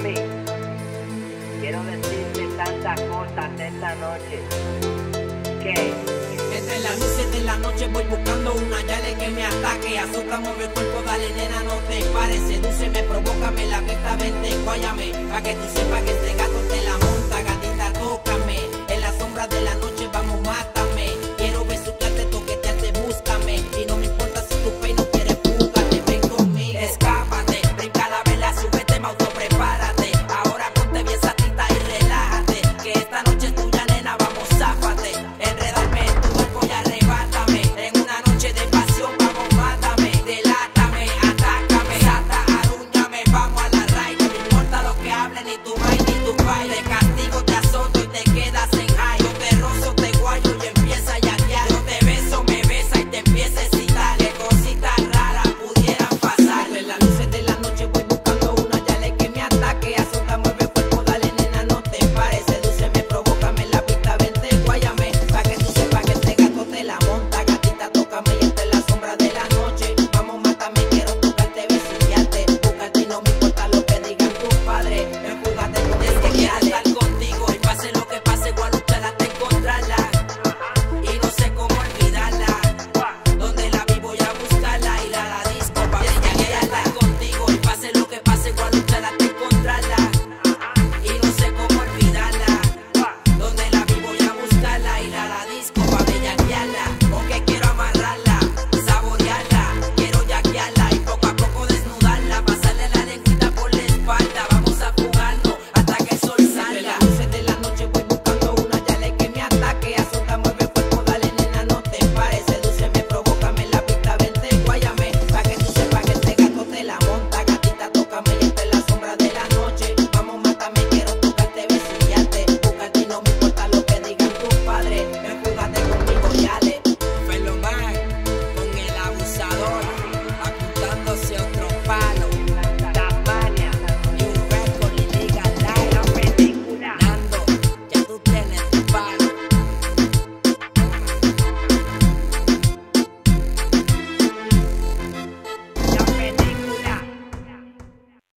Mami, quiero decirte tantas cosas esta noche. Que Entre las luces de la noche voy buscando una llave que me ataque. Azúcar mueve el cuerpo, dale nena, no te pares. Seduce, me provoca, me la vista, vente, guáyame. Pa' que tú sepas que este gato te